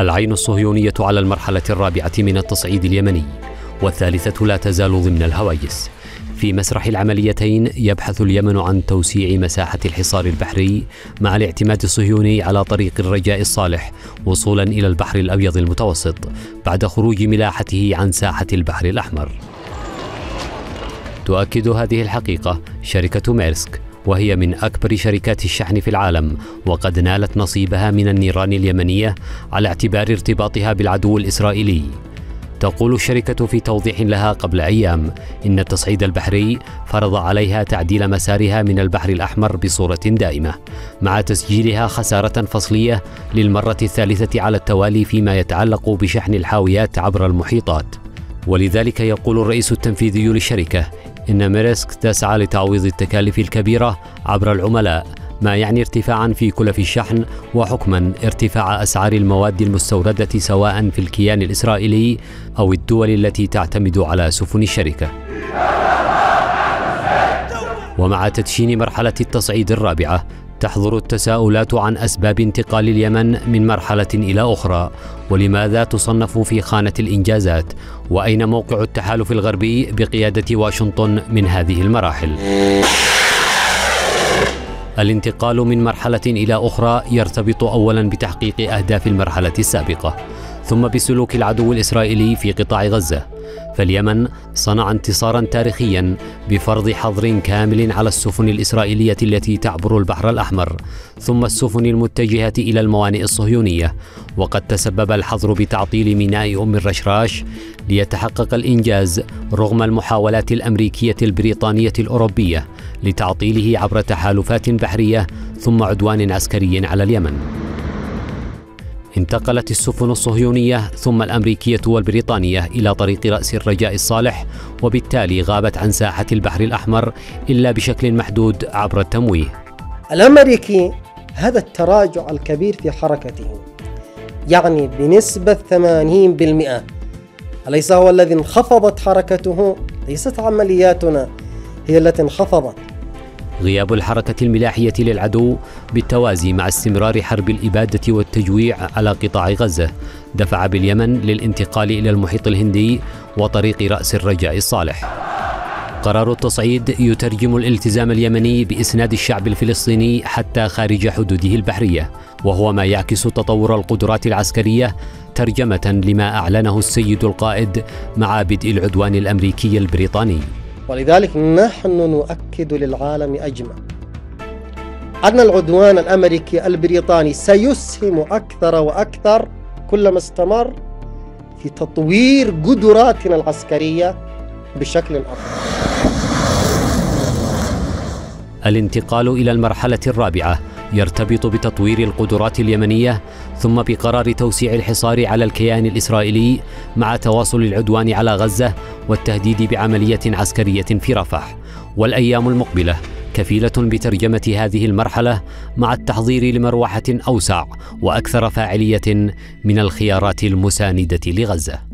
العين الصهيونية على المرحلة الرابعة من التصعيد اليمني والثالثة لا تزال ضمن الهواجس في مسرح العمليتين يبحث اليمن عن توسيع مساحة الحصار البحري مع الاعتماد الصهيوني على طريق الرجاء الصالح وصولا إلى البحر الأبيض المتوسط بعد خروج ملاحته عن ساحة البحر الأحمر. تؤكد هذه الحقيقة شركة ميرسك. وهي من أكبر شركات الشحن في العالم وقد نالت نصيبها من النيران اليمنية على اعتبار ارتباطها بالعدو الإسرائيلي. تقول الشركة في توضيح لها قبل أيام إن التصعيد البحري فرض عليها تعديل مسارها من البحر الأحمر بصورة دائمة مع تسجيلها خسارة فصلية للمرة الثالثة على التوالي فيما يتعلق بشحن الحاويات عبر المحيطات. ولذلك يقول الرئيس التنفيذي للشركة إن ميرسك تسعى لتعويض التكاليف الكبيرة عبر العملاء ما يعني ارتفاعا في كلف الشحن وحكما ارتفاع أسعار المواد المستوردة سواء في الكيان الإسرائيلي أو الدول التي تعتمد على سفن الشركة. ومع تدشين مرحلة التصعيد الرابعة تحظر التساؤلات عن أسباب انتقال اليمن من مرحلة إلى أخرى ولماذا تصنف في خانة الإنجازات؟ وأين موقع التحالف الغربي بقيادة واشنطن من هذه المراحل؟ الانتقال من مرحلة إلى أخرى يرتبط اولا بتحقيق أهداف المرحلة السابقة ثم بسلوك العدو الإسرائيلي في قطاع غزة. فاليمن صنع انتصارا تاريخيا بفرض حظر كامل على السفن الإسرائيلية التي تعبر البحر الأحمر ثم السفن المتجهة إلى الموانئ الصهيونية. وقد تسبب الحظر بتعطيل ميناء أم الرشراش ليتحقق الإنجاز رغم المحاولات الأمريكية البريطانية الأوروبية لتعطيله عبر تحالفات بحرية ثم عدوان عسكري على اليمن. انتقلت السفن الصهيونية ثم الأمريكية والبريطانية إلى طريق رأس الرجاء الصالح وبالتالي غابت عن ساحة البحر الأحمر إلا بشكل محدود عبر التمويه. الأمريكي هذا التراجع الكبير في حركته يعني بنسبة 80% أليس هو الذي انخفضت حركته؟ ليست عملياتنا هي التي انخفضت. غياب الحركة الملاحية للعدو بالتوازي مع استمرار حرب الإبادة والتجويع على قطاع غزة. دفع باليمن للانتقال إلى المحيط الهندي وطريق رأس الرجاء الصالح. قرار التصعيد يترجم الالتزام اليمني بإسناد الشعب الفلسطيني حتى خارج حدوده البحرية وهو ما يعكس تطور القدرات العسكرية ترجمة لما أعلنه السيد القائد مع بدء العدوان الأمريكي البريطاني. ولذلك نحن نؤكد للعالم أجمع أن العدوان الأمريكي البريطاني سيسهم أكثر وأكثر كلما استمر في تطوير قدراتنا العسكرية بشكل أفضل الانتقال إلى المرحلة الرابعة. يرتبط بتطوير القدرات اليمنية ثم بقرار توسيع الحصار على الكيان الإسرائيلي مع تواصل العدوان على غزة والتهديد بعملية عسكرية في رفح. والأيام المقبلة كفيلة بترجمة هذه المرحلة مع التحضير لمروحة أوسع وأكثر فاعلية من الخيارات المساندة لغزة.